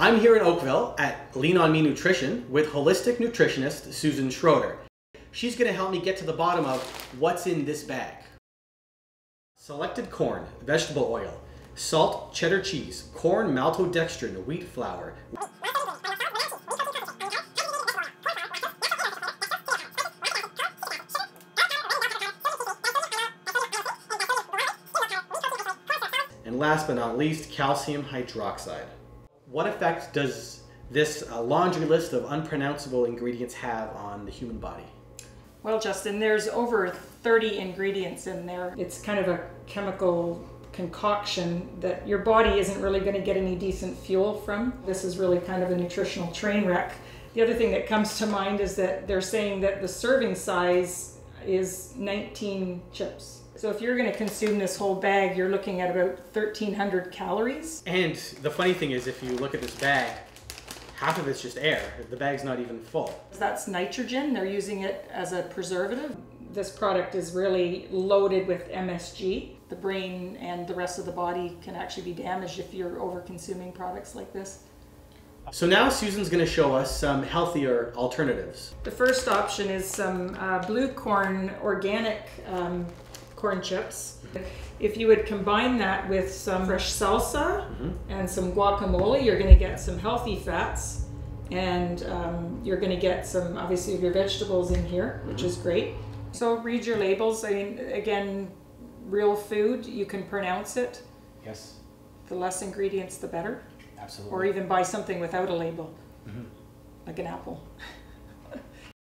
I'm here in Oakville at Lean On Me Nutrition with holistic nutritionist Susan Schroeder. She's going to help me get to the bottom of what's in this bag. Selected corn, vegetable oil, salt, cheddar cheese, corn, maltodextrin, wheat flour. And last but not least, calcium hydroxide. What effect does this uh, laundry list of unpronounceable ingredients have on the human body? Well, Justin, there's over 30 ingredients in there. It's kind of a chemical concoction that your body isn't really going to get any decent fuel from. This is really kind of a nutritional train wreck. The other thing that comes to mind is that they're saying that the serving size is 19 chips. So if you're going to consume this whole bag, you're looking at about 1,300 calories. And the funny thing is, if you look at this bag, half of it's just air. The bag's not even full. That's nitrogen. They're using it as a preservative. This product is really loaded with MSG. The brain and the rest of the body can actually be damaged if you're over consuming products like this. So now Susan's going to show us some healthier alternatives. The first option is some uh, blue corn organic um, corn chips. If you would combine that with some fresh salsa mm-hmm. and some guacamole, you're going to get some healthy fats and um, you're going to get some obviously of your vegetables in here, which mm-hmm. is great. So read your labels. I mean, again, real food, you can pronounce it. Yes. The less ingredients, the better. Absolutely. Or even buy something without a label, mm-hmm. like an apple.